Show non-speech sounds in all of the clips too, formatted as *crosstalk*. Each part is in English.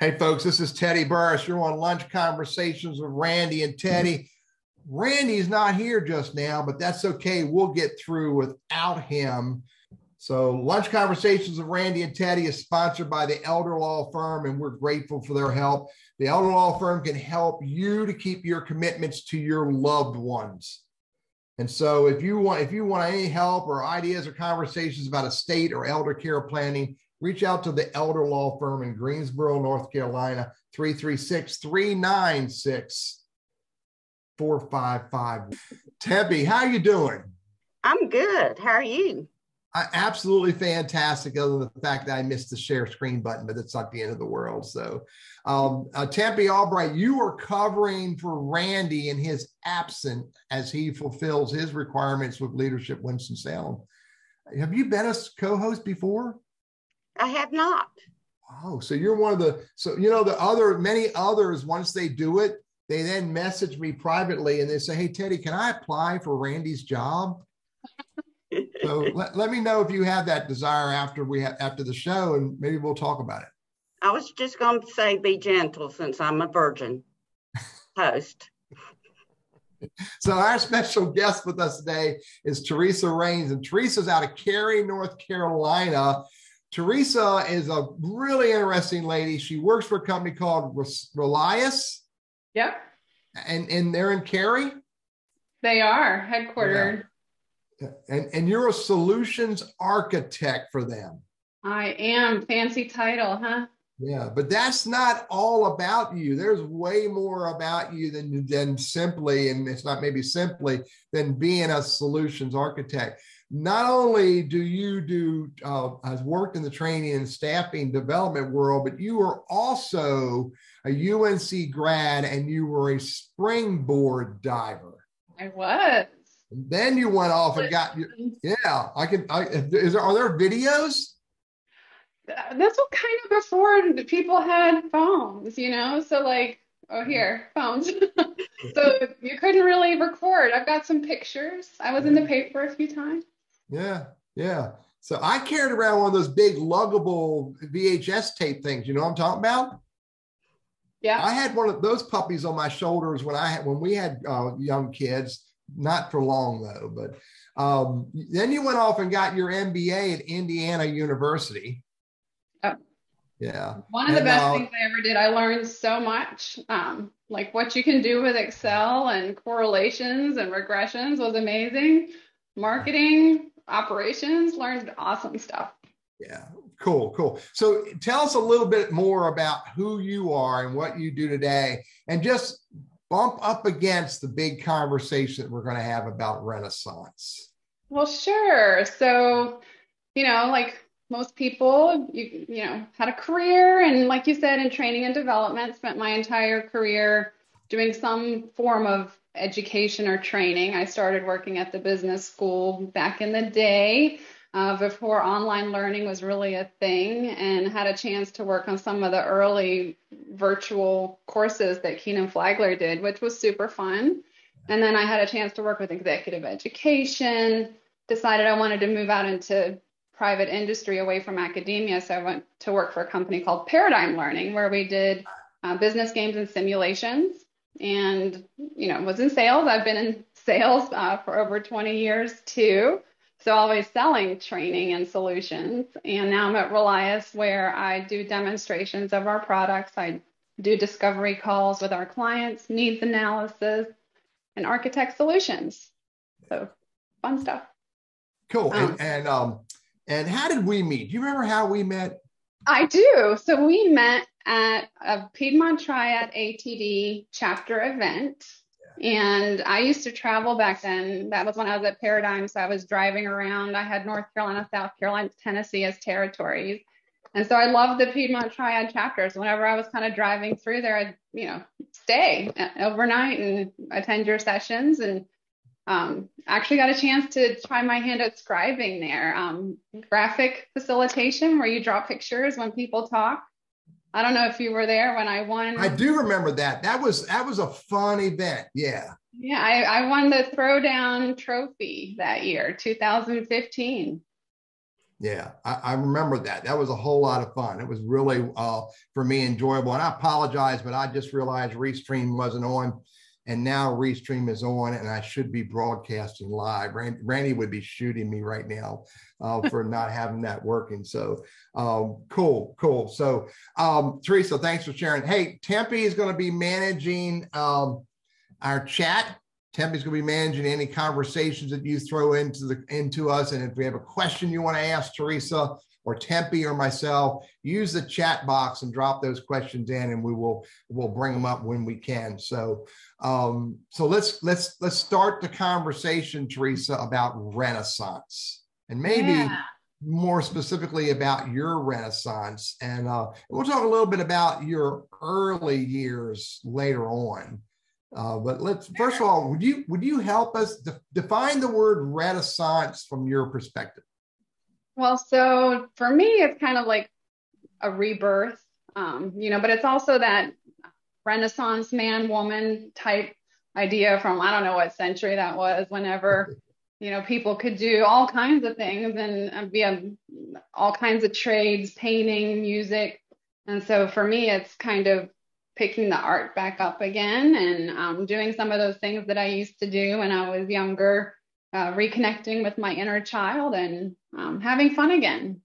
Hey, folks, this is Teddy Burriss. You're on Lunch Conversations with Randy and Teddy. Randy's not here just now, but that's okay. We'll get through without him. So, Lunch Conversations with Randy and Teddy is sponsored by the Elder Law Firm, and we're grateful for their help. The Elder Law Firm can help you to keep your commitments to your loved ones. And so, if you want, if you want any help or ideas or conversations about estate or elder care planning, reach out to the elder law firm in Greensboro, North Carolina, 336 396 455. Tempe, how are you doing? I'm good. How are you? I, absolutely fantastic, other than the fact that I missed the share screen button, but it's not the end of the world. So, um, uh, Tempe Albright, you are covering for Randy in his absence as he fulfills his requirements with Leadership Winston-Salem. Have you been a co host before? I have not. Oh, so you're one of the so you know the other many others once they do it, they then message me privately and they say, "Hey Teddy, can I apply for Randy's job?" *laughs* so let, let me know if you have that desire after we have after the show and maybe we'll talk about it. I was just going to say be gentle since I'm a virgin host. *laughs* so our special guest with us today is Theresa Raines, and Theresa's out of Cary, North Carolina. Theresa is a really interesting lady. She works for a company called Relias. Yep. And and they're in Cary. They are headquartered. Yeah. And and you're a solutions architect for them. I am fancy title, huh? Yeah, but that's not all about you. There's way more about you than than simply, and it's not maybe simply than being a solutions architect not only do you do uh, has worked in the training and staffing development world, but you are also a UNC grad and you were a springboard diver. I was. And then you went off and got your yeah. I can. I is there are there videos? This was kind of before people had phones, you know. So like, oh here, phones. *laughs* so you couldn't really record. I've got some pictures. I was in the paper a few times. Yeah, yeah. So I carried around one of those big luggable VHS tape things. You know what I'm talking about? Yeah. I had one of those puppies on my shoulders when I had when we had uh, young kids. Not for long though, but um, then you went off and got your MBA at Indiana University. Oh. Yeah. One of and, the best uh, things I ever did. I learned so much. Um, like what you can do with Excel and correlations and regressions was amazing. Marketing, operations, learned awesome stuff. Yeah, cool, cool. So tell us a little bit more about who you are and what you do today, and just bump up against the big conversation that we're going to have about Renaissance. Well, sure. So, you know, like most people, you you know, had a career, and like you said, in training and development, spent my entire career doing some form of education or training. I started working at the business school back in the day uh, before online learning was really a thing and had a chance to work on some of the early virtual courses that Kenan Flagler did, which was super fun. And then I had a chance to work with executive education, decided I wanted to move out into private industry away from academia. So I went to work for a company called Paradigm Learning, where we did uh, business games and simulations and you know was in sales. I've been in sales uh, for over 20 years too. So always selling training and solutions. And now i'm at relias where i do demonstrations of our products. I do discovery calls with our clients needs analysis and architect solutions. So fun stuff. Cool. Um, and, and um and how did we meet? Do you remember how we met i do so we met at a Piedmont Triad ATD chapter event. And I used to travel back then. That was when I was at Paradigm. So I was driving around. I had North Carolina, South Carolina, Tennessee as territories. And so I loved the Piedmont Triad chapters. Whenever I was kind of driving through there, I'd, you know, stay overnight and attend your sessions. And um, actually got a chance to try my hand at scribing there. Um, graphic facilitation, where you draw pictures when people talk. I don't know if you were there when I won. I do remember that. That was that was a fun event. Yeah. Yeah, I, I won the throwdown trophy that year, 2015. Yeah, I, I, remember that. That was a whole lot of fun. It was really, uh, for me, enjoyable. And I apologize, but I just realized Restream wasn't on and now Restream is on, and I should be broadcasting live. Randy, Randy would be shooting me right now uh, for *laughs* not having that working. So um, cool, cool. So um, Theresa, thanks for sharing. Hey, Tempe is going to be managing um, our chat. Tempe's going to be managing any conversations that you throw into the into us, and if we have a question you want to ask Theresa, or Tempe or myself, use the chat box and drop those questions in, and we will we'll bring them up when we can. So, um, so let's let's let's start the conversation, Theresa, about Renaissance, and maybe. Yeah. More specifically about your Renaissance, and uh, we'll talk a little bit about your early years later on. Uh, but let's first of all, would you would you help us de- define the word Renaissance from your perspective? Well, so for me, it's kind of like a rebirth, um, you know, but it's also that Renaissance man woman type idea from I don't know what century that was, whenever, *laughs* you know, people could do all kinds of things and be a, all kinds of trades, painting, music. And so for me, it's kind of picking the art back up again and um, doing some of those things that I used to do when I was younger uh, reconnecting with my inner child and um, having fun again.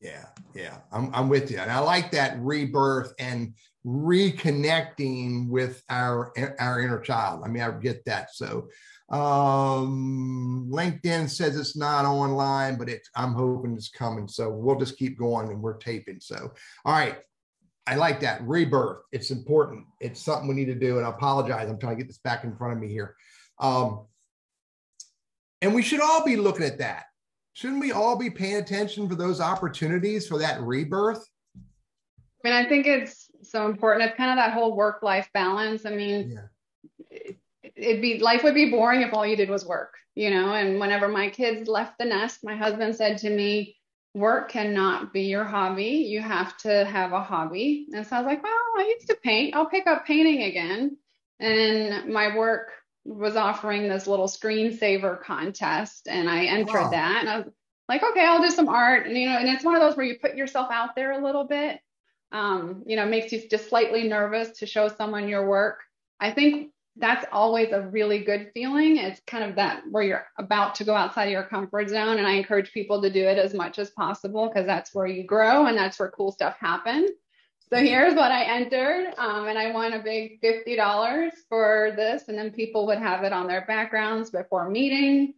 Yeah, yeah, I'm, I'm with you. And I like that rebirth and reconnecting with our our inner child. I mean, I get that. So um LinkedIn says it's not online, but I'm hoping it's coming. So we'll just keep going and we're taping. So all right. I like that rebirth. It's important. It's something we need to do. And I apologize. I'm trying to get this back in front of me here. Um, and we should all be looking at that. Shouldn't we all be paying attention for those opportunities for that rebirth? I mean, I think it's so important. It's kind of that whole work life balance. I mean, yeah. it'd be life would be boring if all you did was work, you know. And whenever my kids left the nest, my husband said to me, Work cannot be your hobby. You have to have a hobby. And so I was like, Well, I used to paint. I'll pick up painting again. And my work was offering this little screensaver contest and I entered wow. that and I was like, okay, I'll do some art. And, you know, and it's one of those where you put yourself out there a little bit. Um, you know, makes you just slightly nervous to show someone your work. I think that's always a really good feeling. It's kind of that where you're about to go outside of your comfort zone. And I encourage people to do it as much as possible because that's where you grow and that's where cool stuff happens. So here's what I entered, um, and I won a big $50 for this, and then people would have it on their backgrounds before meeting.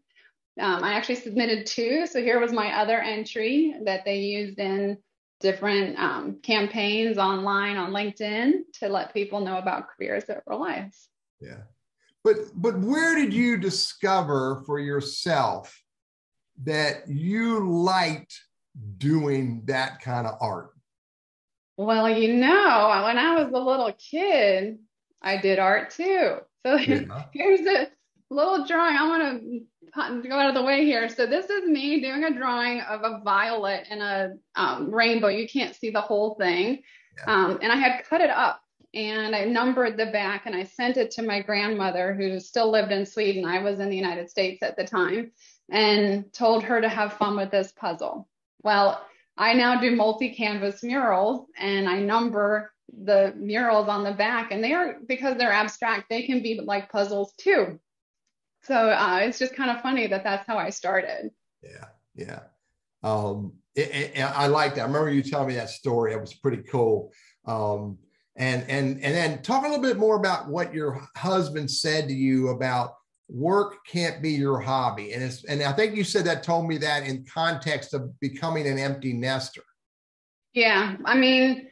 Um, I actually submitted two, so here was my other entry that they used in different um, campaigns online on LinkedIn to let people know about careers over lives. Yeah, but but where did you discover for yourself that you liked doing that kind of art? Well, you know, when I was a little kid, I did art too. So *laughs* yeah. here's a little drawing. I want to go out of the way here. So this is me doing a drawing of a violet and a um, rainbow. You can't see the whole thing. Yeah. Um, and I had cut it up and I numbered the back and I sent it to my grandmother who still lived in Sweden. I was in the United States at the time and told her to have fun with this puzzle. Well, I now do multi-canvas murals and I number the murals on the back and they are because they're abstract they can be like puzzles too. So uh, it's just kind of funny that that's how i started. Yeah yeah. Um, it, it, i like that. I remember you telling me that story. It was pretty cool. Um, and and and then talk a little bit more about what your husband said to you about work can't be your hobby. And it's and I think you said that told me that in context of becoming an empty nester. Yeah. I mean,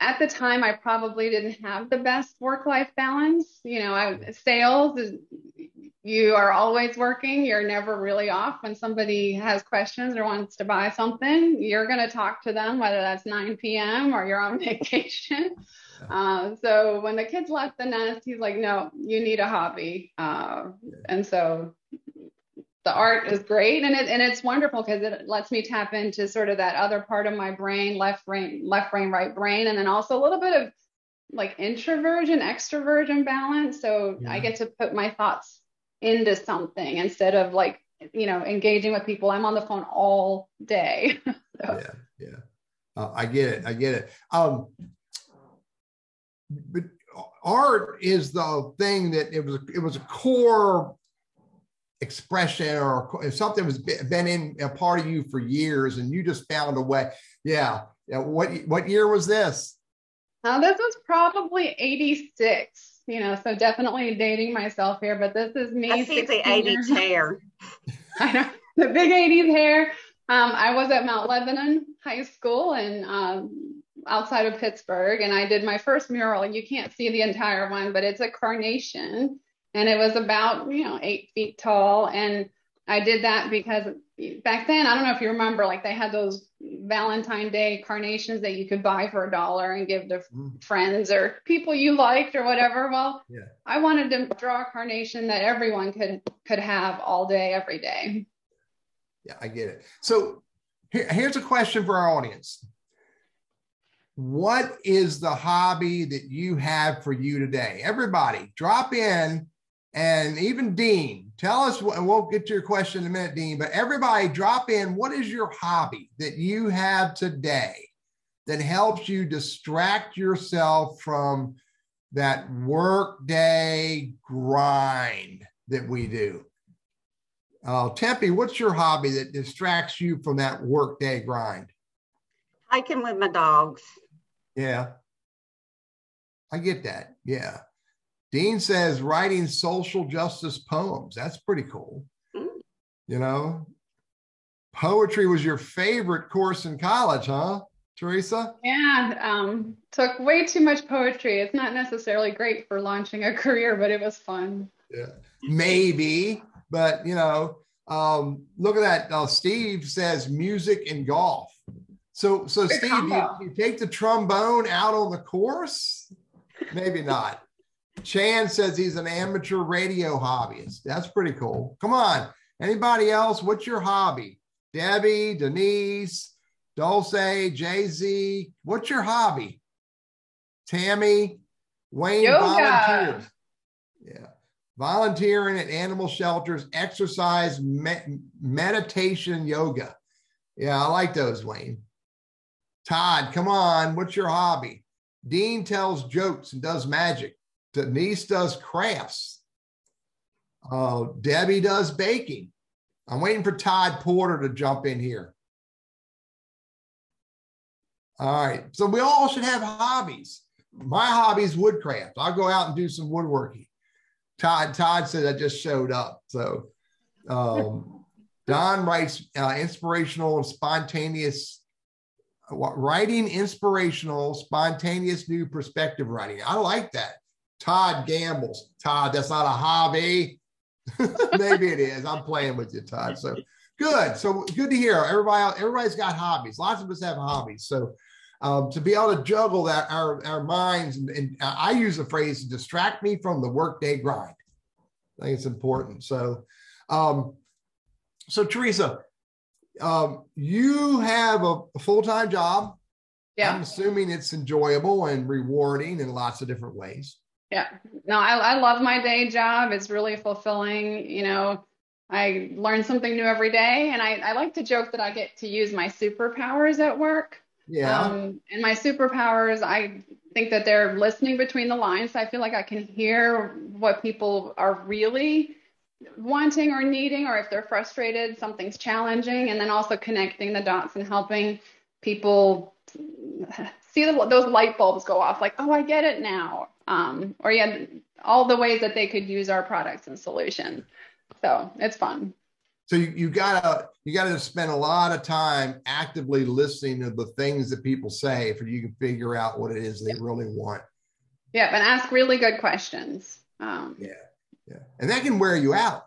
at the time I probably didn't have the best work-life balance. You know, I sales is you are always working. You're never really off. When somebody has questions or wants to buy something, you're going to talk to them, whether that's 9 p.m. or you're on *laughs* vacation. Uh, so when the kids left the nest, he's like, no, you need a hobby. Uh, and so the art is great and it and it's wonderful because it lets me tap into sort of that other part of my brain, left brain, left brain, right brain, and then also a little bit of like introversion, extroversion balance. So yeah. I get to put my thoughts into something instead of like you know, engaging with people. I'm on the phone all day. *laughs* so. Yeah, yeah. Uh, I get it. I get it. Um, but art is the thing that it was. It was a core expression or something that was been in a part of you for years, and you just found a way. Yeah. Yeah. What What year was this? Uh, this was probably 86 you know, so definitely dating myself here, but this is me. I see the 80s hair. *laughs* I know the big 80s hair. Um, I was at Mount Lebanon High School and um, outside of Pittsburgh, and I did my first mural. You can't see the entire one, but it's a carnation, and it was about you know eight feet tall. And I did that because back then, I don't know if you remember, like they had those Valentine Day carnations that you could buy for a dollar and give to mm. friends or people you liked or whatever. Well, yeah. I wanted to draw a carnation that everyone could could have all day, every day. Yeah, I get it. So here's a question for our audience. What is the hobby that you have for you today? Everybody, drop in and even Dean, tell us, and we'll get to your question in a minute, Dean, but everybody drop in. What is your hobby that you have today that helps you distract yourself from that workday grind that we do? Uh, Tempe, what's your hobby that distracts you from that workday grind? Hiking with my dogs. Yeah. I get that. Yeah. Dean says writing social justice poems. That's pretty cool. Mm. You know, poetry was your favorite course in college, huh, Theresa? Yeah, um, took way too much poetry. It's not necessarily great for launching a *laughs* career, but it was fun. Yeah, maybe, but you know, um, look at that. Uh, Steve says music and golf. So, so Steve, you, you take the trombone out on the course? Maybe not. Chan says he's an amateur radio hobbyist. That's pretty cool. Come on. Anybody else? What's your hobby? Debbie, Denise, Dulce, Jay Z. What's your hobby? Tammy, Wayne Yoga. volunteers. Yeah. Volunteering at animal shelters, exercise, me- meditation, yoga. Yeah, I like those, Wayne. Todd, come on. What's your hobby? Dean tells jokes and does magic. Denise does crafts. Uh, Debbie does baking. I'm waiting for Todd Porter to jump in here. All right. So we all should have hobbies. My hobby is woodcraft. I'll go out and do some woodworking. Todd Todd said I just showed up. So um, *laughs* Don writes uh, inspirational and spontaneous writing, inspirational, spontaneous new perspective writing. I like that. Todd gambles. Todd, that's not a hobby. *laughs* Maybe it is. I'm playing with you, Todd. So good. So good to hear. Everybody, everybody's got hobbies. Lots of us have hobbies. So um, to be able to juggle that our, our minds, and, and I use the phrase to distract me from the workday grind. I think it's important. So, um, so Theresa, um, you have a, a full time job. Yeah. I'm assuming it's enjoyable and rewarding in lots of different ways. Yeah. No, I, I love my day job. It's really fulfilling. You know, I learn something new every day. And I, I like to joke that I get to use my superpowers at work. Yeah. Um, and my superpowers, I think that they're listening between the lines. I feel like I can hear what people are really wanting or needing, or if they're frustrated, something's challenging, and then also connecting the dots and helping people see the, those light bulbs go off like, oh, I get it now um, or yeah, all the ways that they could use our products and solutions. So it's fun. So you, you gotta you gotta spend a lot of time actively listening to the things that people say for you can figure out what it is they really want. Yeah, and ask really good questions. Um, yeah, yeah, and that can wear you out.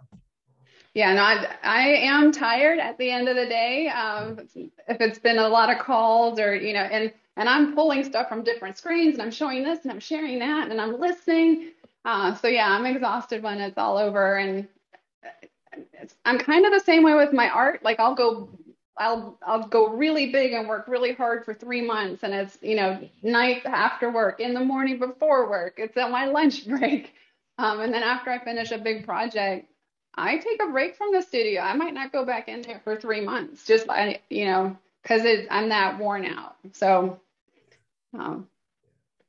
Yeah, no, I, I am tired at the end of the day. Um, if it's been a lot of calls or you know, and and I'm pulling stuff from different screens and I'm showing this and I'm sharing that and I'm listening. Uh, so yeah, I'm exhausted when it's all over. And I'm kind of the same way with my art. Like I'll go, I'll I'll go really big and work really hard for three months, and it's you know night after work, in the morning before work, it's at my lunch *laughs* break, um, and then after I finish a big project, I take a break from the studio. I might not go back in there for three months, just by, you know, because I'm that worn out. So, um,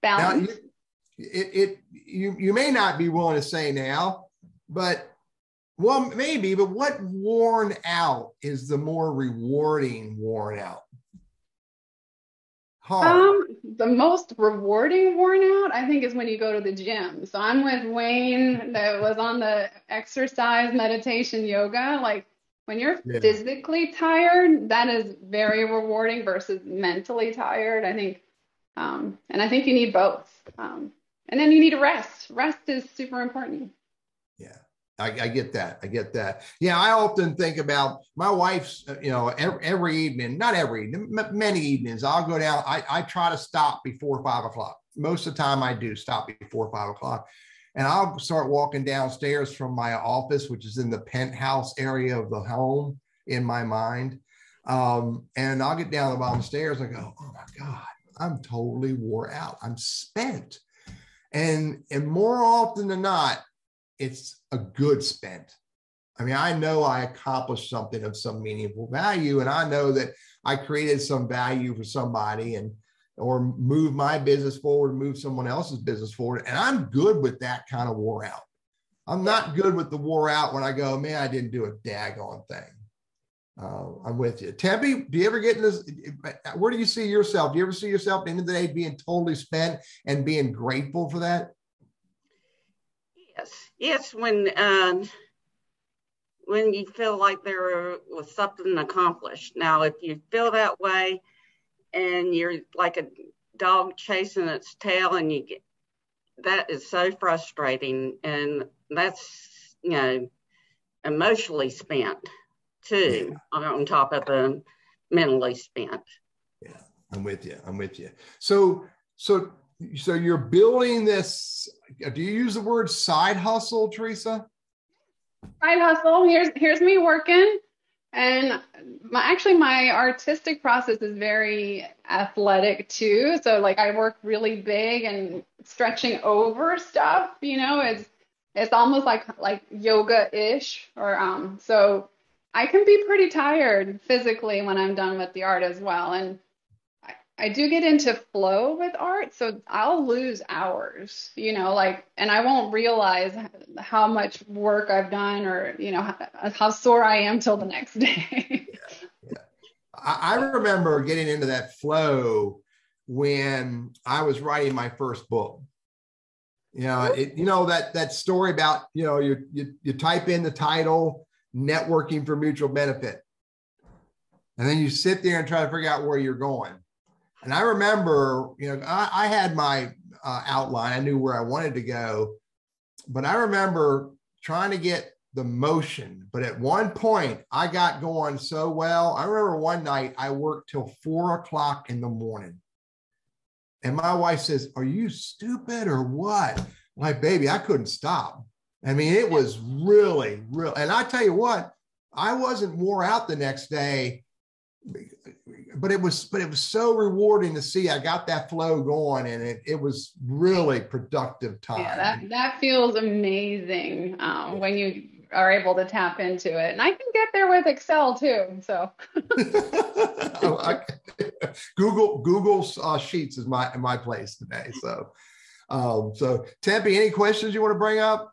balance. Now, you, it, it you you may not be willing to say now, but well, maybe. But what worn out is the more rewarding worn out? Hard. Um, the most rewarding worn out, I think, is when you go to the gym. So I'm with Wayne that was on the exercise, meditation, yoga. Like when you're yeah. physically tired, that is very rewarding versus mentally tired. I think, um, and I think you need both. Um, and then you need rest. Rest is super important. I, I, get that. I get that. Yeah, I often think about my wife's, uh, you know, every, every evening, not every evening, many evenings, I'll go down. I, I try to stop before five o'clock. Most of the time I do stop before five o'clock. And I'll start walking downstairs from my office, which is in the penthouse area of the home in my mind. Um, and I'll get down the bottom stairs. and go, oh my God, I'm totally wore out. I'm spent. And, and more often than not, it's a good spent. I mean, I know I accomplished something of some meaningful value, and I know that I created some value for somebody and or move my business forward, move someone else's business forward. And I'm good with that kind of wore out. I'm not good with the wore out when I go, man, I didn't do a daggone thing. Uh, I'm with you. Tempe, do you ever get in this? Where do you see yourself? Do you ever see yourself at the end of the day being totally spent and being grateful for that? Yes, yes. When uh, when you feel like there was something accomplished. Now, if you feel that way, and you're like a dog chasing its tail, and you get that is so frustrating, and that's you know emotionally spent too, on top of the mentally spent. Yeah, I'm with you. I'm with you. So, so so you're building this do you use the word side hustle theresa? Side hustle here's here's me working. And my actually my artistic process is very athletic too. So like i work really big and stretching over stuff you know it's it's almost like like yoga ish or um so i can be pretty tired physically when i'm done with the art as well. And I do get into flow with art, so I'll lose hours, you know, like, and I won't realize how much work I've done or, you know, how, how sore I am till the next *laughs* day. yeah. I, I remember getting into that flow when I was writing my first book. You know, it, you know that that story about you know you, you you type in the title "networking for mutual benefit," and then you sit there and try to figure out where you're going and I remember, you know, I, I had my uh, outline, I knew where I wanted to go, but I remember trying to get the motion. But at one point, I got going so well. I remember one night I worked till four o'clock in the morning. And my wife says, Are you stupid or what? Like, baby, I couldn't stop. I mean, it was really, real. And I tell you what, I wasn't wore out the next day but it was but it was so rewarding to see I got that flow going and it, it was really productive time. Yeah, that, that feels amazing um, when you are able to tap into it. And I can get there with Excel too. So *laughs* oh, *laughs* Google Google uh, Sheets is my my place today. So um, so Tempe, any questions you want to bring up?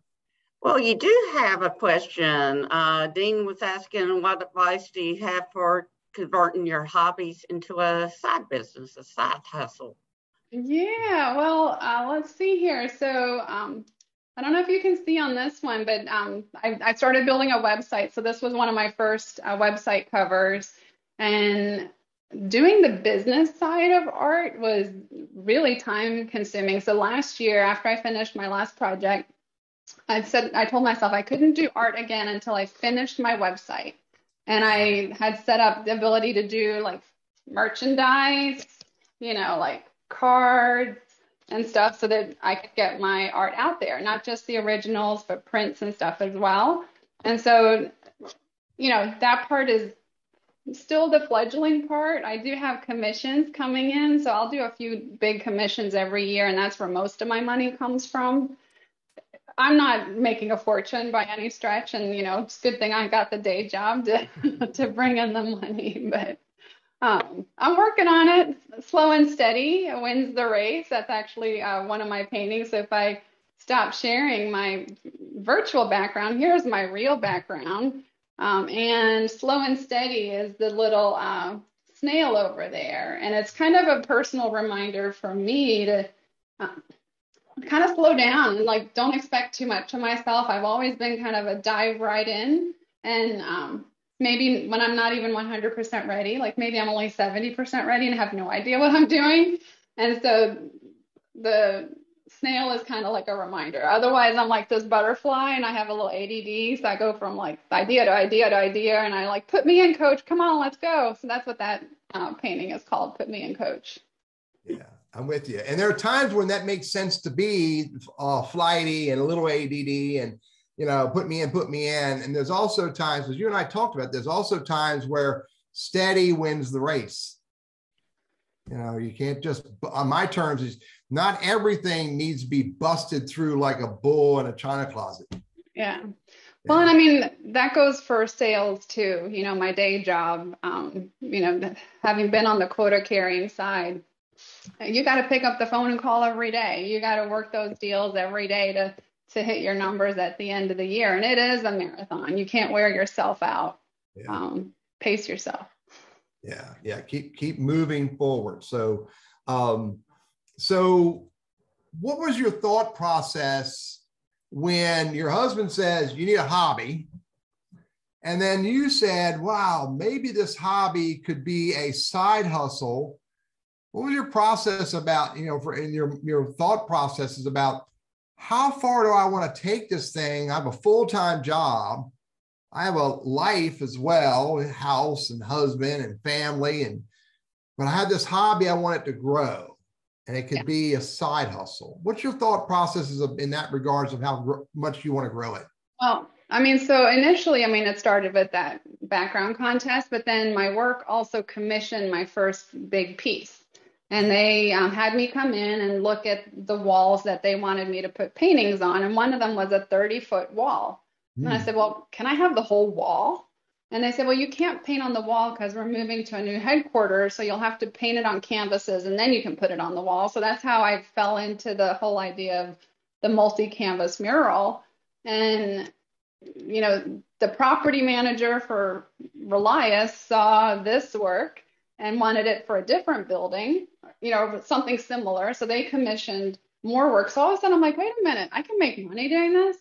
Well, you do have a question. Uh, Dean was asking, what advice do you have for converting your hobbies into a side business, a side hustle? Yeah, well, uh, let's see here. So, um, I don't know if you can see on this one, but um, I, I, started building a website. So, this was one of my first uh, website covers. And doing the business side of art was really time consuming. So, last year, after I finished my last project, I said, I told myself I couldn't do art again until I finished my website and I had set up the ability to do like merchandise, you know, like cards and stuff so that I could get my art out there, not just the originals, but prints and stuff as well. And so, you know, that part is still the fledgling part. I do have commissions coming in, so I'll do a few big commissions every year, and that's where most of my money comes from. I'm not making a fortune by any stretch, and you know, it's a good thing I got the day job to *laughs* to bring in the money. *laughs* But um, I'm working on it, slow and steady wins the race. That's actually uh, one of my paintings. So if I stop sharing my virtual background, here's my real background. Um, and slow and steady is the little uh, snail over there. And it's kind of a personal reminder for me to uh, kind of slow down and like don't expect too much of myself. I've always been kind of a dive right in. And um, maybe when I'm not even 100% ready, like maybe I'm only 70% ready and have no idea what I'm doing. And so the snail is kind of like a reminder. Otherwise, I'm like this butterfly and I have a little ADD. So I go from like idea to idea to idea and I like, put me in, coach. Come on, let's go. So that's what that uh, painting is called, Put Me in, Coach. Yeah, I'm with you. And there are times when that makes sense to be uh, flighty and a little ADD and, you know, put me in, put me in. And there's also times, as you and I talked about, there's also times where steady wins the race. You know, you can't just, on my terms, is not everything needs to be busted through like a bull in a china closet. Yeah. Well, and I mean, that goes for sales too. You know, my day job, um, you know, having been on the quota carrying side, you got to pick up the phone and call every day. You got to work those deals every day to to hit your numbers at the end of the year. And it is a marathon. You can't wear yourself out. Yeah. Um, pace yourself. Yeah, yeah. Keep keep moving forward. So, um, so what was your thought process when your husband says you need a hobby? And then you said, wow, maybe this hobby could be a side hustle. What was your process about, you know, for in your your thought processes about how far do I want to take this thing? I have a full-time job. I have a life as well, house and husband and family and but I have this hobby I want it to grow and it could yeah. be a side hustle. What's your thought processes of, in that regards of how gr- much you want to grow it? Well, I mean, so initially, I mean, it started with that background contest, but then my work also commissioned my first big piece. And they um, had me come in and look at the walls that they wanted me to put paintings on. And one of them was a 30 foot wall. Mm. And I hmm. said, Well, can I have the whole wall? And they said, well, you can't paint on the wall because we're moving to a new headquarters. So you'll have to paint it on canvases and then you can put it on the wall. So that's how I fell into the whole idea of the multi canvas mural. And, you know, the property manager for Relias saw this work and wanted it for a different building, you know, something similar. So they commissioned more work. So all of a sudden I'm like, wait a minute, I can make money doing this.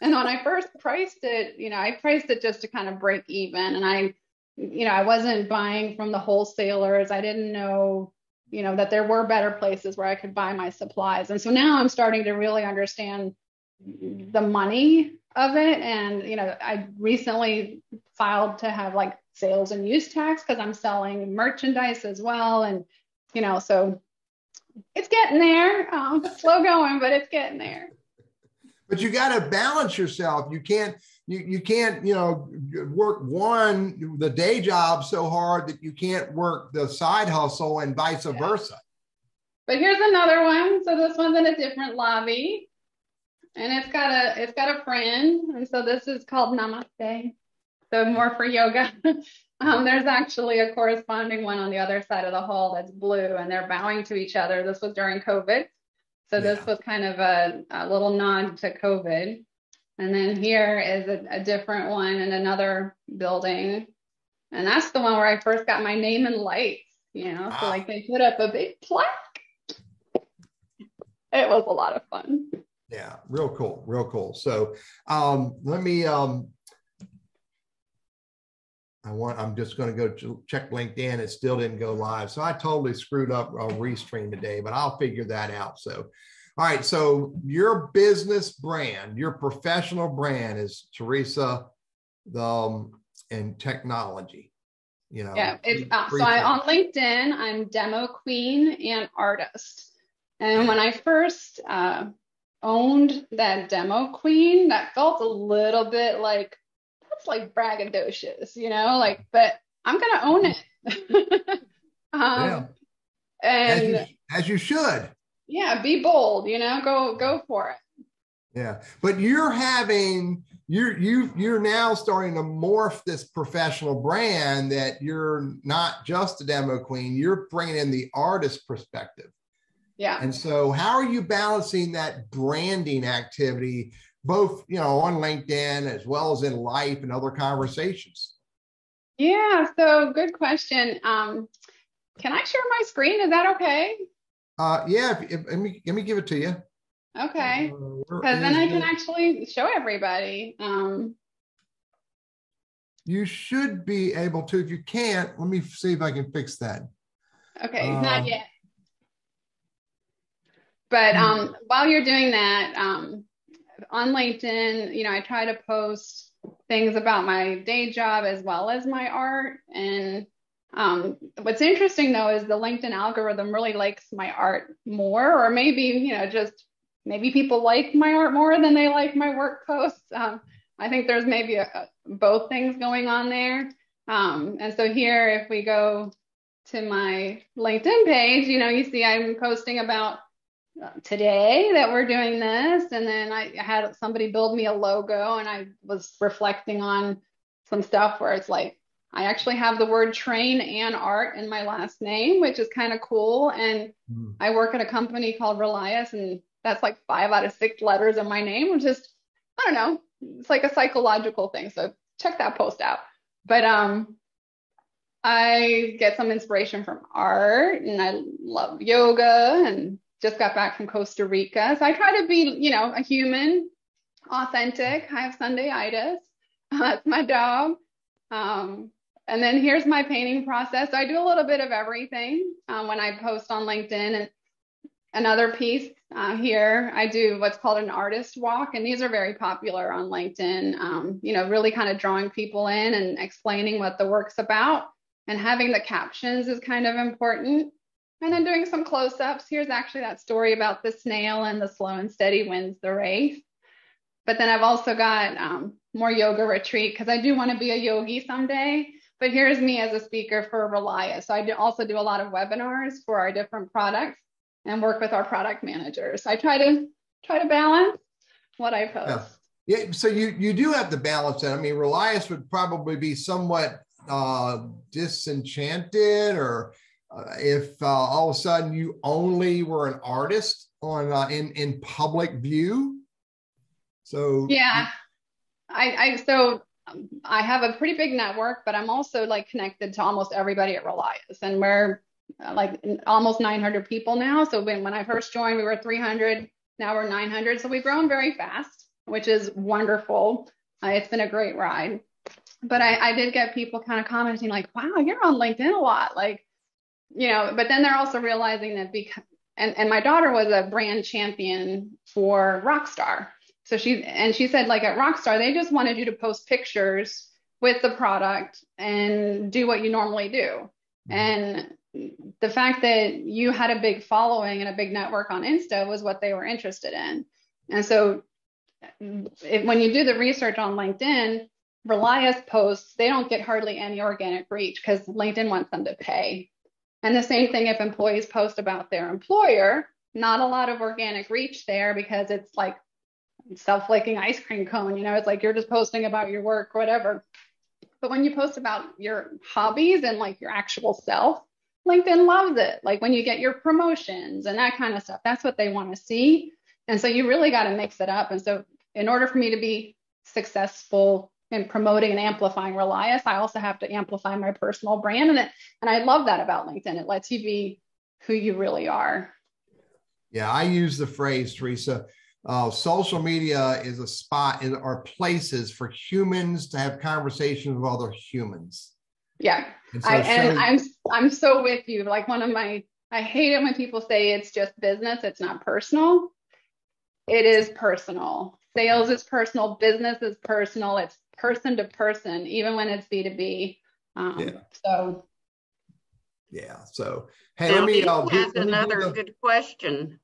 And when I first priced it, you know, I priced it just to kind of break even. And I, you know, I wasn't buying from the wholesalers. I didn't know, you know, that there were better places where I could buy my supplies. And so now I'm starting to really understand the money of it. And, you know, I recently filed to have like sales and use tax because I'm selling merchandise as well. And, you know, so it's getting there. Um, slow going, but it's getting there but you got to balance yourself. You can't you, you can't you know work one the day job so hard that you can't work the side hustle and vice yeah. versa. But here's another one. So this one's in a different lobby, and it's got a it's got a friend, and so this is called Namaste. So more for yoga. *laughs* um, there's actually a corresponding one on the other side of the hall that's blue, and they're bowing to each other. This was during COVID. So yeah. this was kind of a, a, little nod to COVID. And then here is a, a, different one in another building. And that's the one where I first got my name in lights, you know, so like they put up a big plaque. It was a lot of fun. Yeah, real cool, real cool. So um, let me um, I want, I'm just going to go check LinkedIn. It still didn't go live. So I totally screwed up a restream today, but I'll figure that out. So, all right. So your business brand, your professional brand is Theresa the um, and technology. You know, yeah. It's, uh, so I, on LinkedIn, I'm demo queen and artist. And when I first uh, owned that demo queen, that felt a little bit like like braggadocious, you know, like, but I'm going to own it. *laughs* um, yeah. And as you, as you, should. Yeah. Be bold, you know, go, go for it. Yeah, but you're having you're you you're now starting to morph this professional brand that you're not just a demo queen. You're bringing in the artist perspective. Yeah. And so, how are you balancing that branding activity, both you know on LinkedIn as well as in life and other conversations? Yeah. So, good question. Um, can I share my screen? Is that okay? Uh, yeah. If, if, let me let me give it to you. Okay. Because uh, then I can actually show everybody. Um, you should be able to. If you can't, let me see if I can fix that. Okay, uh, not yet. But hmm. um, while you're doing that, um, on LinkedIn, you know, I try to post things about my day job as well as my art. And um, what's interesting though is the LinkedIn algorithm really likes my art more, or maybe, you know, just maybe people like my art more than they like my work posts. *laughs* Um, I think there's maybe a, a, both things going on there. Um, and so here, if we go to my LinkedIn page, you know, you see I'm posting about today that we're doing this. And then I had somebody build me a logo and I was reflecting on some stuff where it's like, I actually have the word train and art in my last name, which is kind of cool. And mm. I work at a company called Relias, and that's like five out of six letters in my name, which is, I don't know, it's like a psychological thing. So check that post out. But um, I get some inspiration from art and I love yoga and just got back from Costa Rica. So I try to be, you know, a human, authentic. I have Sunday'itis. *laughs* That's my dog. Um, and then here's my painting process. So I do a little bit of everything um, when I post on LinkedIn. And another piece uh, here, I do what's called an artist walk, and these are very popular on LinkedIn. Um, you know, really kind of drawing people in and explaining what the work's about, and having the captions is kind of important. And then doing some close-ups. Here's actually that story about the snail and the slow and steady wins the race. But then I've also got um, more yoga retreat because I do want to be a yogi someday. But here's me as a speaker for Relia. So I do also do a lot of webinars for our different products and work with our product managers. I try to try to balance what I post. Yeah. yeah so you you do have to balance it. I mean, Relias would probably be somewhat uh, disenchanted, or uh, if uh, all of a sudden you only were an artist on uh, in in public view. So yeah, I I so I have a pretty big network, but I'm also like connected to almost everybody at Relias, and we're like almost 900 people now. So when, when I first joined, we were 300. Now we're 900. So we've grown very fast, which is wonderful. Uh, it's been a great ride. But I, I did get people kind of commenting like, wow, you're on LinkedIn a lot. Like, you know, but then they're also realizing that because, and, and my daughter was a brand champion for Rockstar. So she, and she said like at Rockstar, they just wanted you to post pictures with the product and do what you normally do. Mm-hmm. And the fact that you had a big following and a big network on Insta was what they were interested in. And so if, when you do the research on LinkedIn, Relias posts, they don't get hardly any organic reach because LinkedIn wants them to pay. And the same thing if employees post about their employer, not a lot of organic reach there because it's like self-licking ice cream cone, you know, it's like you're just posting about your work, whatever. But when you post about your hobbies and like your actual self, LinkedIn loves it. Like when you get your promotions and that kind of stuff, that's what they want to see. And so you really got to mix it up. And so, in order for me to be successful in promoting and amplifying Relias, I also have to amplify my personal brand. And it, and I love that about LinkedIn. It lets you be who you really are. Yeah, I use the phrase, Theresa. Uh, social media is a spot in, or places for humans to have conversations with other humans. Yeah. And, so I, and I'm I'm so with you. Like one of my I hate it when people say it's just business, it's not personal. It is personal. Sales is personal, business is personal, it's person to person, even when it's B2B. Um, yeah. So yeah. So hey, now let me uh, has do, another the, good question.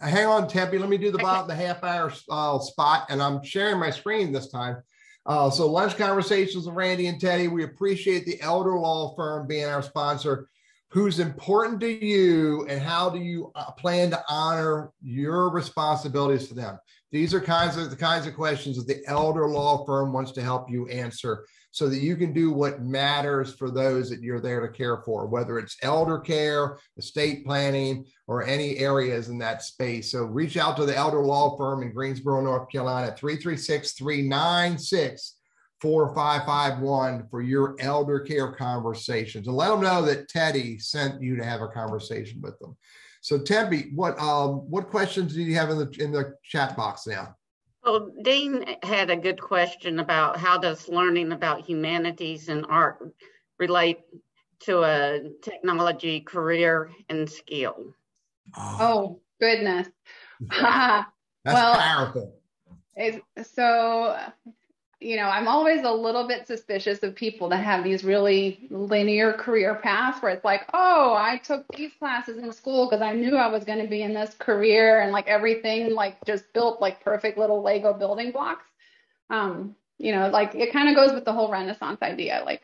Hang on, Tempe. Let me do the okay. about the half hour uh, spot, and I'm sharing my screen this time. Uh, so, lunch conversations with Randy and Teddy. We appreciate the Elder Law Firm being our sponsor. Who's important to you, and how do you uh, plan to honor your responsibilities to them? These are kinds of the kinds of questions that the elder law firm wants to help you answer so that you can do what matters for those that you're there to care for, whether it's elder care, estate planning, or any areas in that space. So reach out to the elder law firm in Greensboro, North Carolina, 336 396 4551 for your elder care conversations and let them know that Teddy sent you to have a conversation with them. So Tempe, what um, what questions do you have in the in the chat box now? Well, Dean had a good question about how does learning about humanities and art relate to a technology career and skill? Oh, oh goodness. *laughs* That's *laughs* well, powerful. So you know, I'm always a little bit suspicious of people that have these really linear career paths where it's like, oh, I took these classes in school because I knew I was going to be in this career and like everything like just built like perfect little Lego building blocks. Um, you know, like it kind of goes with the whole Renaissance idea. Like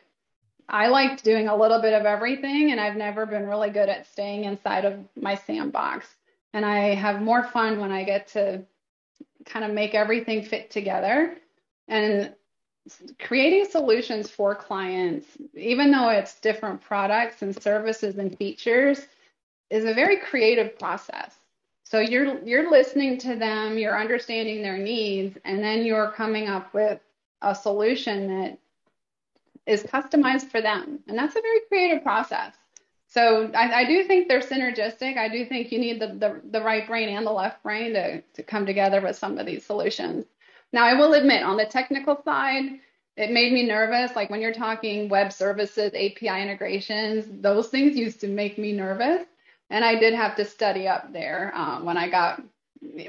I liked doing a little bit of everything and I've never been really good at staying inside of my sandbox. And I have more fun when I get to kind of make everything fit together and creating solutions for clients, even though it's different products and services and features, is a very creative process. So you're you're listening to them, you're understanding their needs, and then you're coming up with a solution that is customized for them. And that's a very creative process. So I, I do think they're synergistic. I do think you need the, the, the right brain and the left brain to, to come together with some of these solutions. Now, I will admit, on the technical side, it made me nervous. Like when you're talking web services, API integrations, those things used to make me nervous. And I did have to study up there um, when I got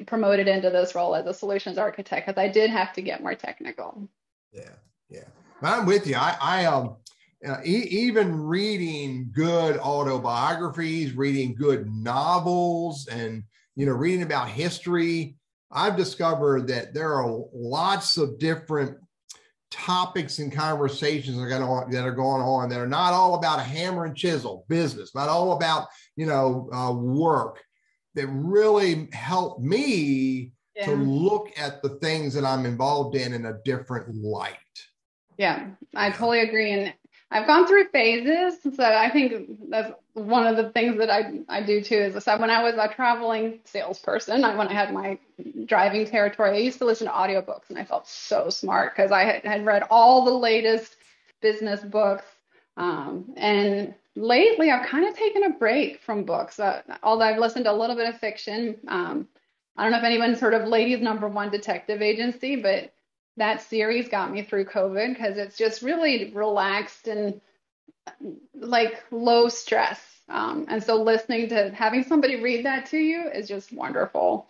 promoted into this role as a solutions architect because I did have to get more technical. Yeah, yeah. I'm with you. I, I um, uh, e- even reading good autobiographies, reading good novels, and you know, reading about history I've discovered that there are lots of different topics and conversations that are, going on, that are going on that are not all about a hammer and chisel business, not all about you know uh, work. That really help me yeah. to look at the things that I'm involved in in a different light. Yeah, I totally agree. And I've gone through phases. So I think that's one of the things that I, I do too is so when I was a traveling salesperson, I, when I had my driving territory, I used to listen to audiobooks and I felt so smart because I had, had, read all the latest business books. Um, and lately I've kind of taken a break from books, uh, although I've listened to a little bit of fiction. Um, I don't know if anyone's heard of Ladies Number One Detective Agency, but that series got me through COVID because it's just really relaxed and like low stress. Um, and so listening to having somebody read that to you is just wonderful.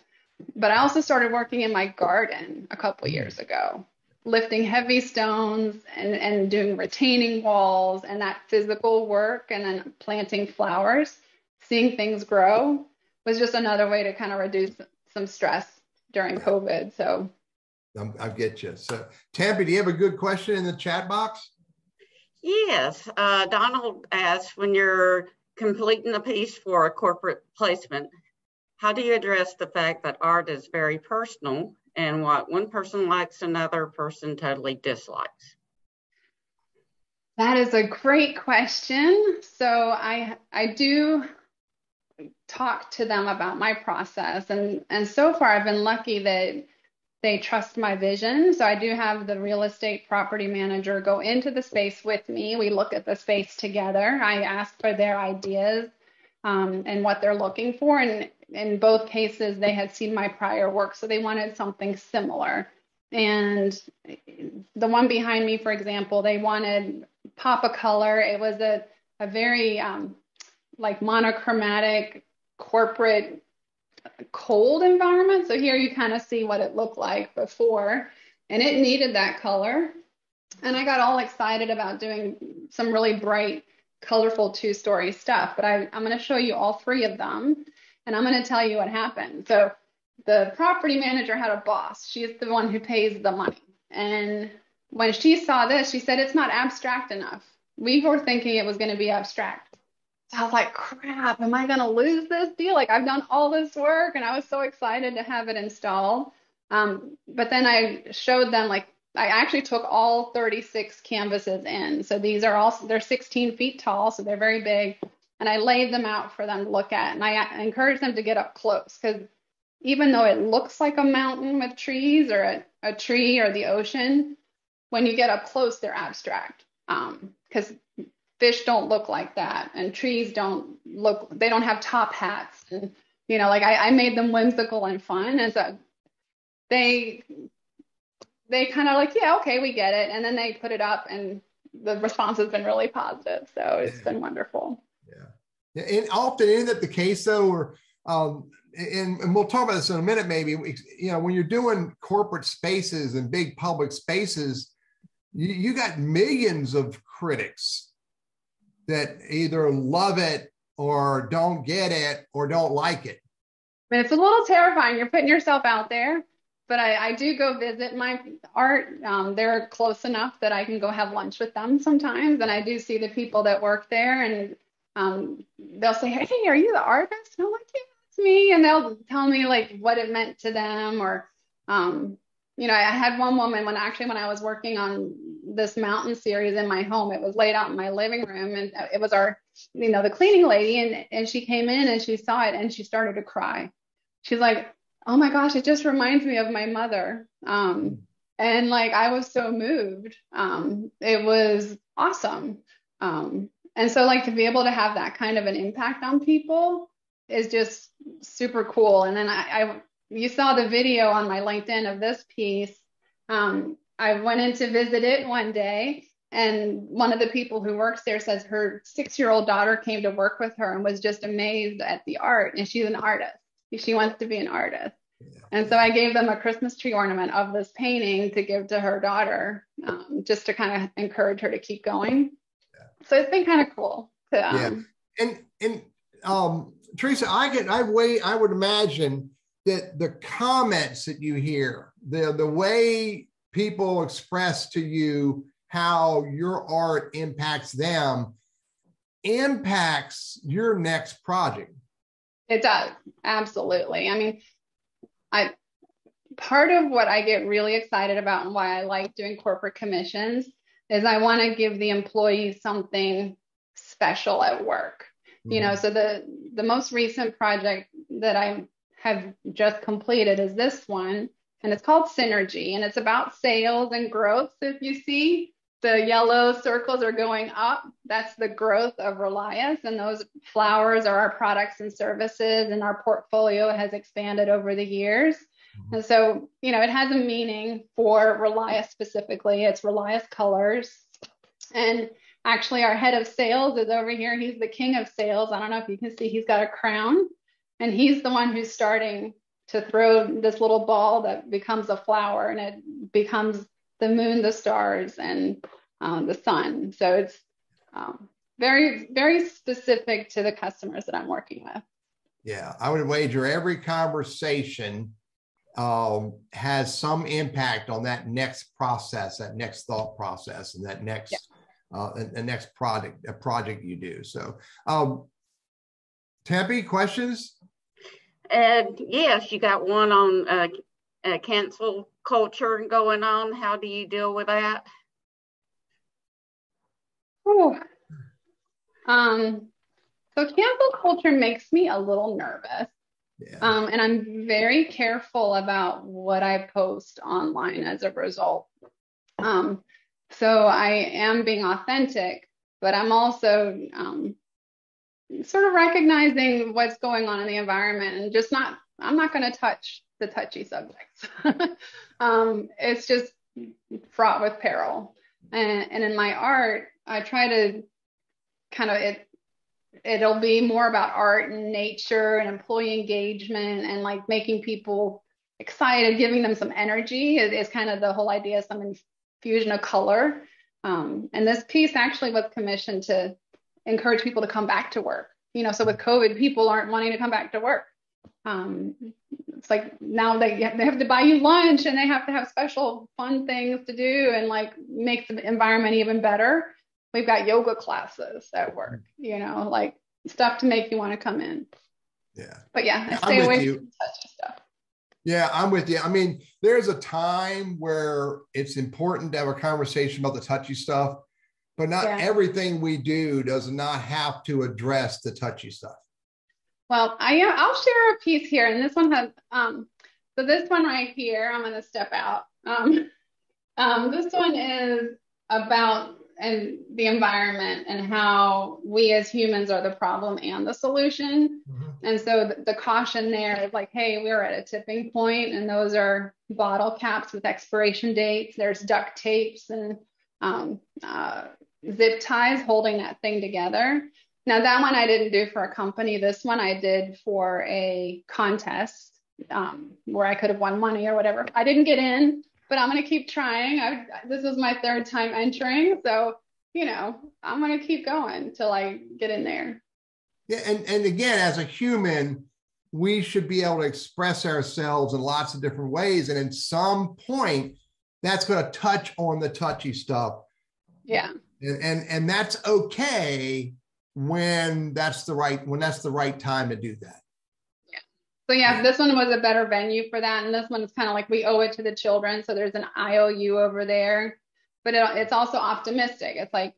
But I also started working in my garden a couple years ago, lifting heavy stones and, and doing retaining walls and that physical work and then planting flowers, seeing things grow was just another way to kind of reduce some stress during COVID. So I'm, i get you. So, Tempe, do you have a good question in the chat box? Yes. Uh, Donald asks when you're completing a piece for a corporate placement, how do you address the fact that art is very personal and what one person likes, another person totally dislikes? That is a great question. So I I do talk to them about my process and and so far I've been lucky that they trust my vision. So I do have the real estate property manager go into the space with me. We look at the space together. I ask for their ideas um, and what they're looking for. And in both cases, they had seen my prior work, so they wanted something similar. And the one behind me, for example, they wanted pop of color. It was a, a very um, like monochromatic corporate cold environment. So here you kind of see what it looked like before, and it needed that color. And I got all excited about doing some really bright, colorful two story stuff. But I, I'm going to show you all three of them, and I'm going to tell you what happened. So the property manager had a boss. She's the one who pays the money. And when she saw this, she said, It's not abstract enough. We were thinking it was going to be abstract. I was like, crap, am I going to lose this deal? Like, I've done all this work and I was so excited to have it installed. Um, but then I showed them like I actually took all 36 canvases in. So these are all they're 16 feet tall, so they're very big. And I laid them out for them to look at. And I encouraged them to get up close because even though it looks like a mountain with trees or a, a tree or the ocean, when you get up close, they're abstract. Because um, fish don't look like that, and trees don't look, they don't have top hats. And, you know, like I, I made them whimsical and fun. And so they, they kind of like, yeah, okay, we get it. And then they put it up, and the response has been really positive. So it's been wonderful. Yeah. And often isn't that the case though, or um, and, and, we'll talk about this in a minute, maybe, you know, when you're doing corporate spaces and big public spaces, you, you got millions of critics that either love it or don't get it or don't like it. Mean, it's a little terrifying. You're putting yourself out there, but I, I do go visit my art. Um, they're close enough that I can go have lunch with them sometimes. And I do see the people that work there and um, they'll say, Hey, are you the artist? And I'm like, Yeah it's me and they'll tell me like what it meant to them or um you know i had one woman when actually when i was working on this mountain series in my home. It was laid out in my living room and it was our you know the cleaning lady and and she came in and she saw it and she started to cry. She's like oh my gosh it just reminds me of my mother. Um and like i was so moved. Um it was awesome. Um and so like to be able to have that kind of an impact on people is just super cool. And then I, I you saw the video on my LinkedIn of this piece. Um, I went in to visit it one day, and one of the people who works there says her six year old daughter came to work with her and was just amazed at the art. And she's an artist. She wants to be an artist. And so I gave them a Christmas tree ornament of this painting to give to her daughter, um, just to kind of encourage her to keep going. Yeah. So it's been kind of cool. To, um, yeah. And and um, Theresa, I get, I wait, I would imagine that the comments that you hear, the the way people express to you how your art impacts them, impacts your next project. It does absolutely. I mean, I part of what I get really excited about and why I like doing corporate commissions is I want to give the employees something special at work you know mm-hmm. so the the most recent project that i have just completed is this one and it's called synergy and it's about sales and growth so if you see the yellow circles are going up that's the growth of Relias and those flowers are our products and services and our portfolio has expanded over the years mm-hmm. and so you know it has a meaning for Relias specifically it's Relias colors and Actually, our head of sales is over here. He's the king of sales. I don't know if you can see, he's got a crown, and he's the one who's starting to throw this little ball that becomes a flower and it becomes the moon, the stars, and um, the sun. So it's um, very, very specific to the customers that I'm working with. Yeah, I would wager every conversation um, has some impact on that next process, that next thought process, and that next yeah uh, the next project a project you do. So, um, Tempe, questions? Uh, yes, you got one on uh, uh, cancel culture going on. How do you deal with that? Oh, um, so cancel culture makes me a little nervous. Yeah. Um, and I'm very careful about what I post online as a result. Um, so I am being authentic, but I'm also um, sort of recognizing what's going on in the environment and just not, I'm not going to touch the touchy subjects. *laughs* um, it's just fraught with peril. And, and in my art, I try to kind of, it, it'll be more about art and nature and employee engagement and like making people excited, giving them some energy is, kind of the whole idea, some infusion of color. Um, and this piece actually was commissioned to encourage people to come back to work. You know, so with COVID, people aren't wanting to come back to work. Um, it's like now they they have to buy you lunch and they have to have special fun things to do and like make the environment even better. We've got yoga classes at work, you know, like stuff to make you want to come in. Yeah. But yeah, I stay away from touchy stuff. Yeah, I'm with you. I mean, there's a time where it's important to have a conversation about the touchy stuff, but not yeah. everything we do does not have to address the touchy stuff. Well, I I'll share a piece here, and this one has um. So this one right here, I'm going to step out. Um, *laughs* um, this one is about and the environment and how we as humans are the problem and the solution. Mm-hmm. And so the, the, caution there is like, hey, we're at a tipping point, and those are bottle caps with expiration dates. There's duct tapes and um, uh, zip ties holding that thing together. Now, that one I didn't do for a company. This one I did for a contest um, where I could have won money or whatever. I didn't get in, but I'm going to keep trying. I, this is my third time entering. So, you know, I'm going to keep going till I get in there. Yeah. And, and again, as a human, we should be able to express ourselves in lots of different ways. And at some point, that's going to touch on the touchy stuff. Yeah. And, and, and that's okay when that's the right, when that's the right time to do that. Yeah. So yeah, this one was a better venue for that, and this one is kind of like we owe it to the children. So there's an IOU over there, but it, it's also optimistic. It's like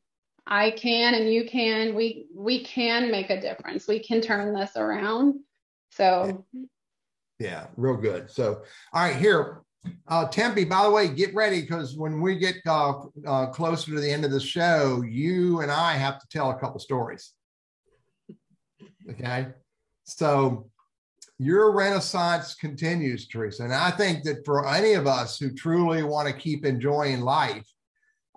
I can and you can. We we can make a difference. We can turn this around. So yeah, real good. So all right, here, uh, Tempe. By the way, get ready because when we get uh, uh, closer to the end of the show, you and I have to tell a couple stories. Okay, so your renaissance continues, Theresa. And I think that for any of us who truly want to keep enjoying life,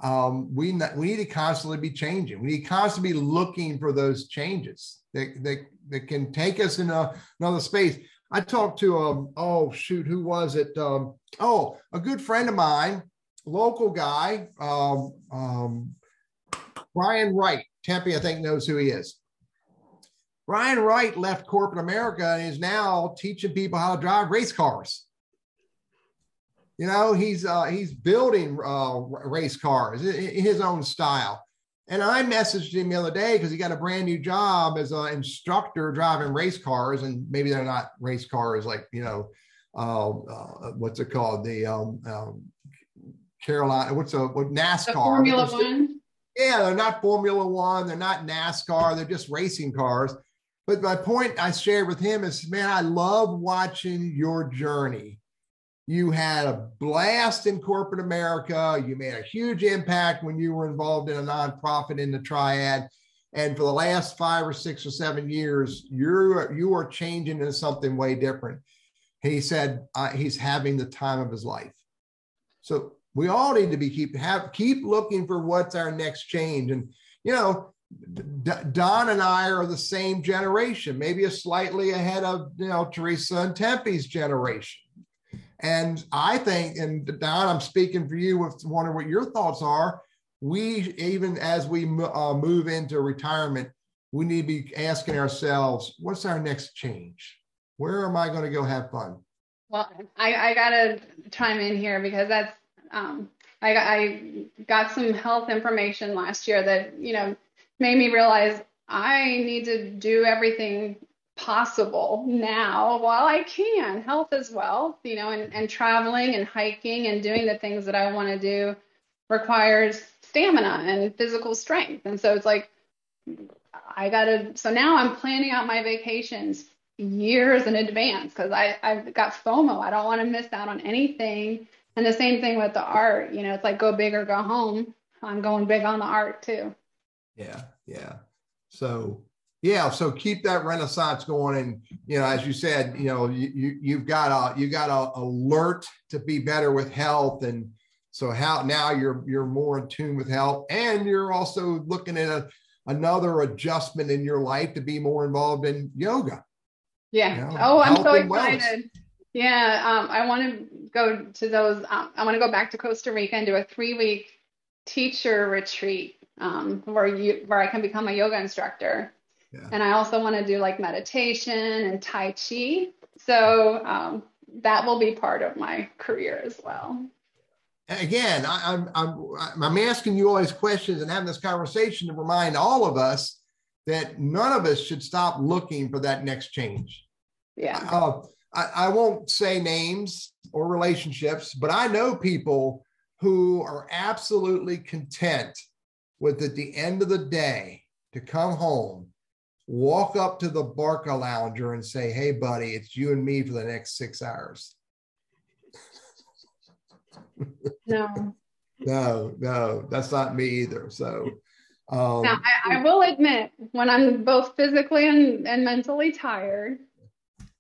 um, we, we need to constantly be changing. We need to constantly be looking for those changes that, that, that can take us in a, another space. I talked to, um, oh, shoot, who was it? Um, oh, a good friend of mine, local guy, um, um, Brian Wright. Tempe, I think, knows who he is. Brian Wright left corporate America and is now teaching people how to drive race cars. You know, he's uh, he's building uh, race cars in his own style. And I messaged him the other day because he got a brand new job as an instructor driving race cars, and maybe they're not race cars like you know, uh, uh, what's it called? The um, um, Carolina, what's a what NASCAR? The Formula One. Yeah, they're not Formula One. They're not NASCAR. They're just racing cars. But my point I shared with him is, man, I love watching your journey. You had a blast in corporate America. You made a huge impact when you were involved in a nonprofit in the triad. And for the last five or six or seven years, you're you are changing into something way different. He said uh, he's having the time of his life. So we all need to be keep have keep looking for what's our next change. And you know, Don and I are the same generation, maybe a slightly ahead of you know Theresa and Tempe's generation. And I think, and Don, I'm speaking for you with wondering what your thoughts are. We even as we uh, move into retirement, we need to be asking ourselves, what's our next change? Where am I going to go have fun? Well, I, I got to chime in here because that's um, I, I got some health information last year that you know made me realize I need to do everything possible now while I can. Health as well, you know, and, and traveling and hiking and doing the things that I want to do requires stamina and physical strength. And so it's like, I got to, so now I'm planning out my vacations years in advance because I've got FOMO. I don't want to miss out on anything. And the same thing with the art, you know, it's like go big or go home. I'm going big on the art too. Yeah, yeah. So yeah, so keep that renaissance going, and you know, as you said, you know, you, you you've got a you got a alert to be better with health, and so how now you're you're more in tune with health, and you're also looking at a, another adjustment in your life to be more involved in yoga. Yeah. You know, oh, I'm so excited. Yeah, um, I want to go to those. Um, I want to go back to Costa Rica and do a three week teacher retreat um, where you where I can become a yoga instructor. Yeah. And I also want to do like meditation and Tai Chi. So um, that will be part of my career as well. Again, I, am I'm, I'm, I'm asking you all these questions and having this conversation to remind all of us that none of us should stop looking for that next change. Yeah. Uh, I, I won't say names or relationships, but I know people who are absolutely content with at the end of the day to come home, walk up to the Barcalounger and say, Hey, buddy, it's you and me for the next six hours. No. no, no, that's not me either. So, um, now, I, I, will admit, when I'm both physically and, and mentally tired,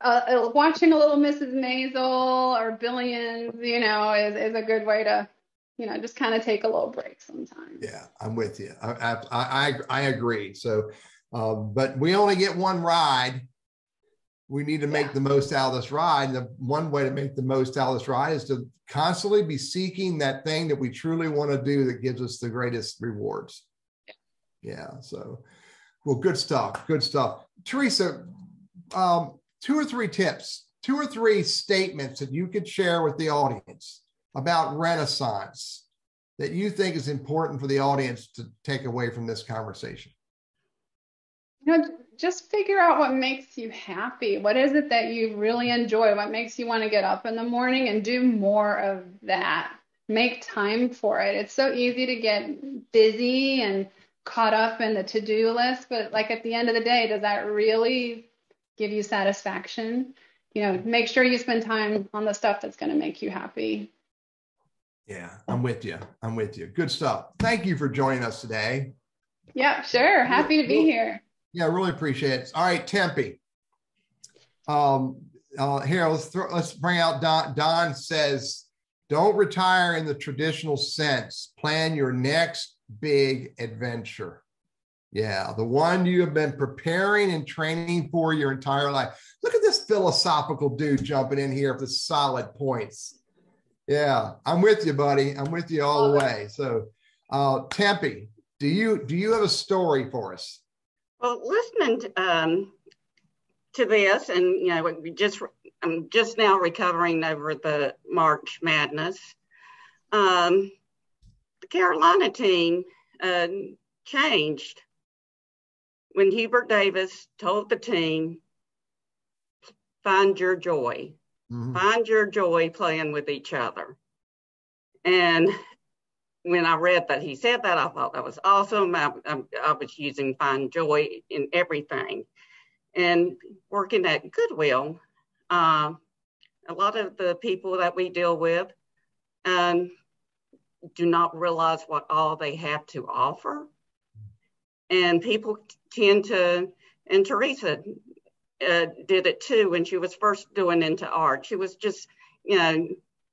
uh, uh watching a little Mrs. Maisel or Billions, you know, is, is a good way to, you know, just kind of take a little break sometimes. Yeah, I'm with you. I, I, I, I agree. So, um, but we only get one ride. We need to make yeah. the most out of this ride. And the one way to make the most out of this ride is to constantly be seeking that thing that we truly want to do that gives us the greatest rewards. Yeah. yeah so, well, good stuff. Good stuff. Theresa, um, two or three tips, two or three statements that you could share with the audience about Renaissance that you think is important for the audience to take away from this conversation. You know, just figure out what makes you happy. What is it that you really enjoy? What makes you want to get up in the morning and do more of that? Make time for it. It's so easy to get busy and caught up in the to do list, but like at the end of the day, does that really give you satisfaction? You know, make sure you spend time on the stuff that's going to make you happy. Yeah, I'm with you. I'm with you. Good stuff. Thank you for joining us today. Yeah, sure. Happy to be here. Yeah, I really appreciate it. All right, Tempe. Um, uh, here, let's throw, let's bring out Don. Don says, "Don't retire in the traditional sense. Plan your next big adventure." Yeah, the one you have been preparing and training for your entire life. Look at this philosophical dude jumping in here with solid points. Yeah, I'm with you, buddy. I'm with you all the way. So, uh, Tempe, do you do you have a story for us? Well, listening to, um, to this, and you know, we just I'm just now recovering over the March Madness. Um, the Carolina team uh, changed when Hubert Davis told the team, "Find your joy, mm-hmm. find your joy playing with each other," and when I read that he said that, I thought that was awesome. I, I, I, was using find joy in everything. And working at Goodwill, uh, a lot of the people that we deal with um, do not realize what all they have to offer. And people tend to, and Theresa uh, did it too when she was first doing into art. She was just, you know,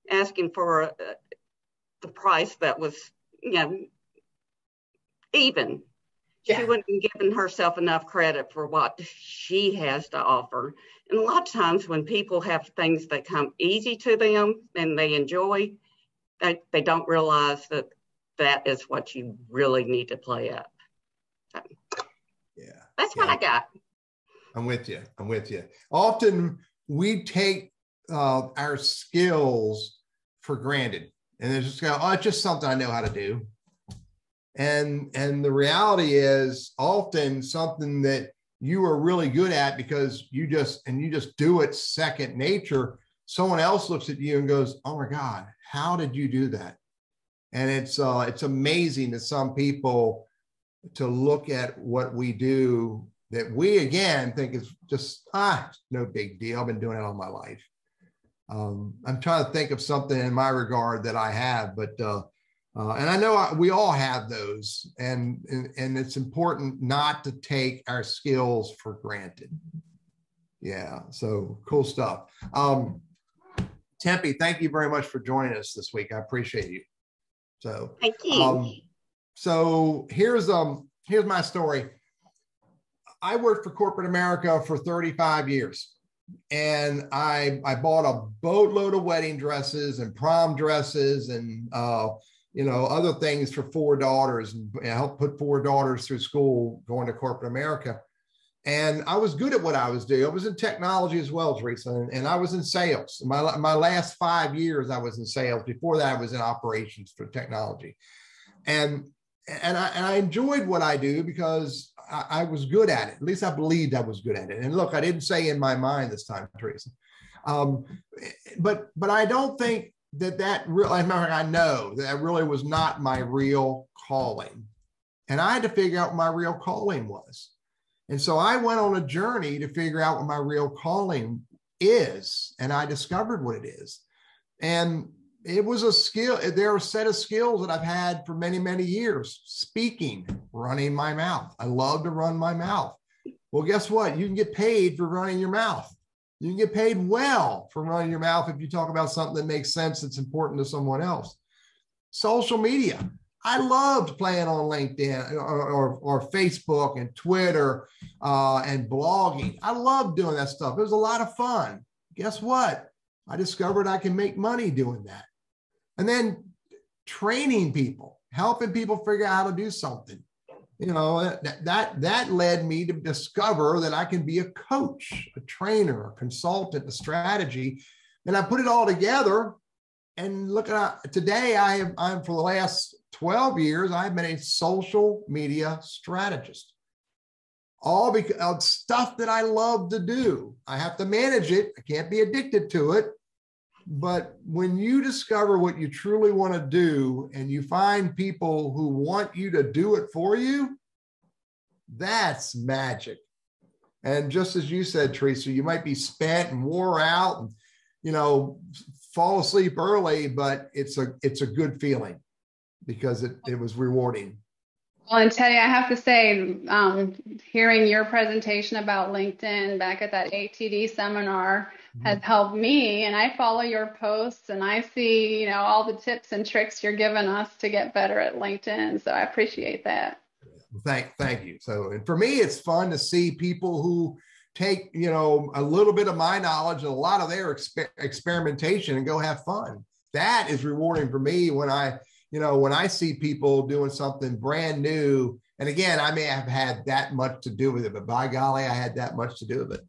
asking for a, the price that was, you know, even. Yeah. She wasn't giving herself enough credit for what she has to offer. And a lot of times when people have things that come easy to them and they enjoy, they, they don't realize that that is what you really need to play up. So, yeah. That's yeah. what I got. I'm with you. I'm with you. Often we take uh, our skills for granted and they just go, oh, it's just something I know how to do. And and the reality is often something that you are really good at because you just and you just do it second nature. Someone else looks at you and goes, "Oh my God, how did you do that?" And it's uh, it's amazing to some people to look at what we do that we again think is just ah no big deal. I've been doing it all my life. Um, I'm trying to think of something in my regard that I have, but uh, uh, and I know I, we all have those, and, and and it's important not to take our skills for granted. Yeah, so cool stuff. Um, Tempe, thank you very much for joining us this week. I appreciate you. So thank you. Um, so here's um here's my story. I worked for corporate America for 35 years and I I bought a boatload of wedding dresses and prom dresses and uh, you know other things for four daughters and helped put four daughters through school going to corporate America. And I was good at what I was doing. I was in technology as well, Theresa, and, and I was in sales. My my last five years, I was in sales. Before that, I was in operations for technology, and and I, and I enjoyed what I do because I, was good at it. At least I believed I was good at it. And look, I didn't say in my mind this time, Theresa. Um, but but I don't think that that real. I I know that, that really was not my real calling, and I had to figure out what my real calling was. And so I went on a journey to figure out what my real calling is, and I discovered what it is. And it was a skill. There are a set of skills that I've had for many, many years speaking, running my mouth. I love to run my mouth. Well, guess what? You can get paid for running your mouth. You can get paid well for running your mouth if you talk about something that makes sense that's important to someone else. Social media. I loved playing on LinkedIn or, or, or Facebook and Twitter uh, and blogging. I loved doing that stuff. It was a lot of fun. Guess what? I discovered I can make money doing that. And then training people, helping people figure out how to do something. You know, that, that, that led me to discover that I can be a coach, a trainer, a consultant, a strategy. And I put it all together. And look at today, I have, I'm for the last 12 years, I've been a social media strategist all because of stuff that I love to do. I have to manage it. I can't be addicted to it. But when you discover what you truly want to do and you find people who want you to do it for you, that's magic. And just as you said, Theresa, you might be spent and wore out and, you know, fall asleep early, but it's a it's a good feeling because it, it was rewarding. Well, and Teddy, I have to say, um, hearing your presentation about LinkedIn back at that ATD seminar. Has mm-hmm. helped me. And I follow your posts and I see, you know, all the tips and tricks you're giving us to get better at LinkedIn. So I appreciate that. Thank, thank you. So, and for me, it's fun to see people who take, you know, a little bit of my knowledge and a lot of their exper- experimentation and go have fun. That is rewarding for me when I you know, when I see people doing something brand new, and again, I may have had that much to do with it, but by golly, I had that much to do with it.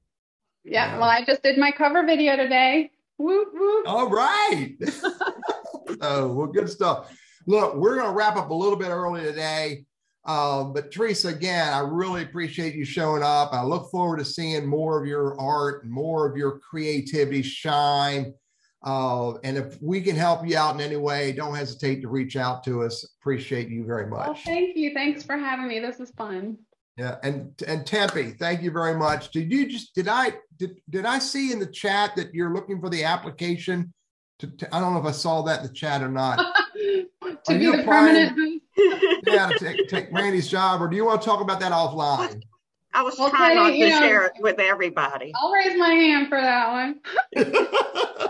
Yeah. Well, I just did my cover video today. Whoop, whoop. All right. *laughs* *laughs* oh, well, good stuff. Look, we're going to wrap up a little bit early today. Um, but Theresa, again, I really appreciate you showing up. I look forward to seeing more of your art and more of your creativity shine uh, and if we can help you out in any way, don't hesitate to reach out to us. Appreciate you very much. Well, thank you. Thanks for having me. This is fun. Yeah, and and Tempe, thank you very much. Did you just did I did did I see in the chat that you're looking for the application? To, to I don't know if I saw that in the chat or not. *laughs* to Are be the permanent *laughs* yeah, to take, take Randy's job, or do you want to talk about that offline? I was well, trying not to know, share it with everybody. I'll raise my hand for that one. *laughs*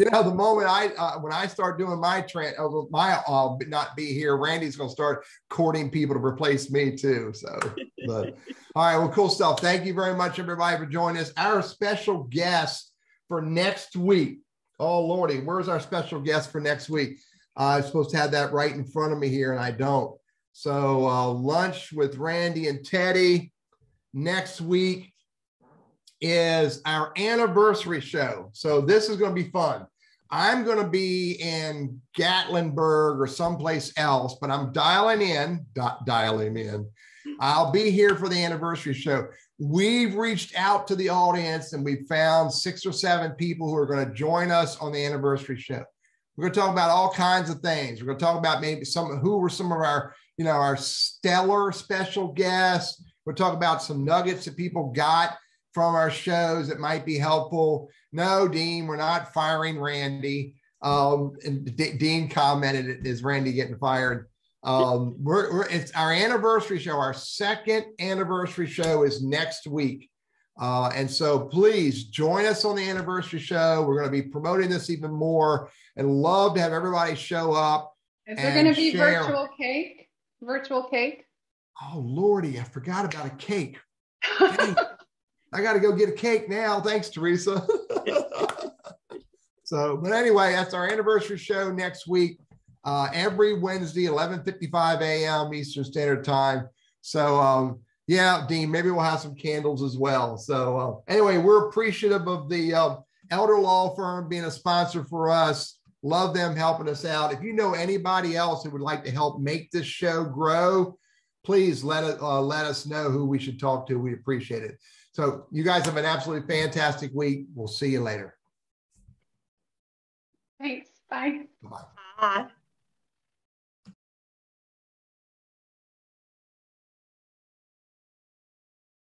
you know, the moment I uh, when I start doing my trend, uh, my uh, not be here, Randy's going to start courting people to replace me too. So, but *laughs* all right, well, cool stuff. Thank you very much, everybody, for joining us. Our special guest for next week. Oh lordy, where's our special guest for next week? Uh, I'm supposed to have that right in front of me here, and I don't. So, uh, lunch with Randy and Teddy next week is our anniversary show. So this is going to be fun. I'm going to be in Gatlinburg or someplace else, but I'm dialing in, di- dialing in. I'll be here for the anniversary show. We've reached out to the audience and we found six or seven people who are going to join us on the anniversary show. We're going to talk about all kinds of things. We're going to talk about maybe some who were some of our, you know, our stellar special guests. We'll talk about some nuggets that people got from our shows that might be helpful. No, Dean, we're not firing Randy. Um, and D- Dean commented, "Is Randy getting fired?" Um, we're, we're, it's our anniversary show. Our second anniversary show is next week, uh, and so please join us on the anniversary show. We're going to be promoting this even more, and love to have everybody show up. Is there going to be share. virtual cake? Virtual cake? Oh lordy, I forgot about a cake. *laughs* I got to go get a cake now. Thanks, Theresa. *laughs* so, but anyway, that's our anniversary show next week. Uh, every Wednesday, 11:55 a.m. Eastern Standard Time. So, um, yeah, Dean, maybe we'll have some candles as well. So, uh, anyway, we're appreciative of the uh, Elderlaw Firm being a sponsor for us. Love them helping us out. If you know anybody else who would like to help make this show grow, please let it uh, let us know who we should talk to. We appreciate it. So you guys have an absolutely fantastic week. We'll see you later. Thanks. Bye. Bye. Bye.